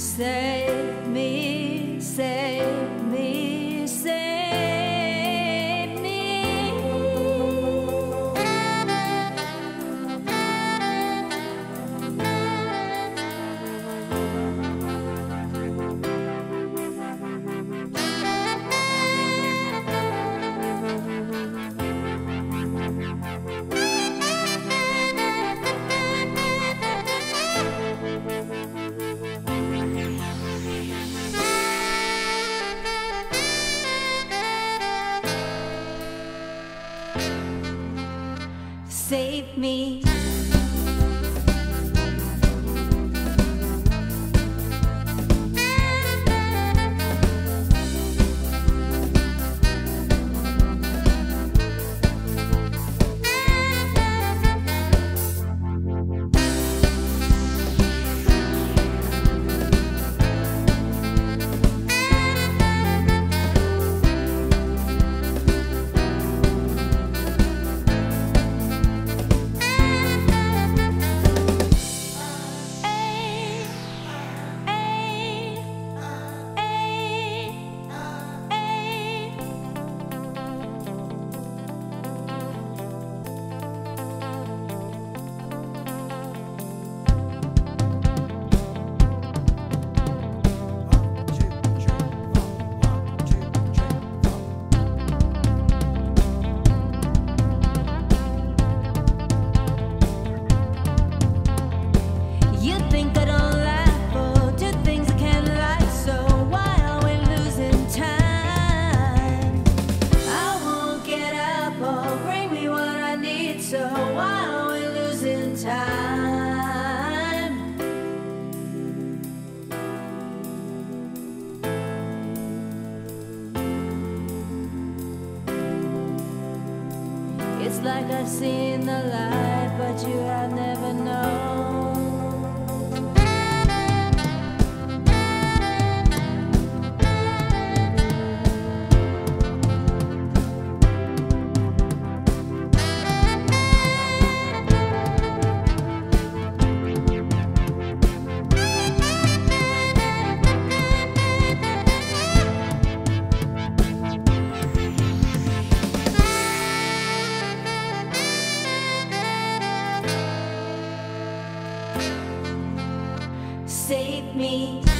Say me. like I've seen the light, but you have never known. save me.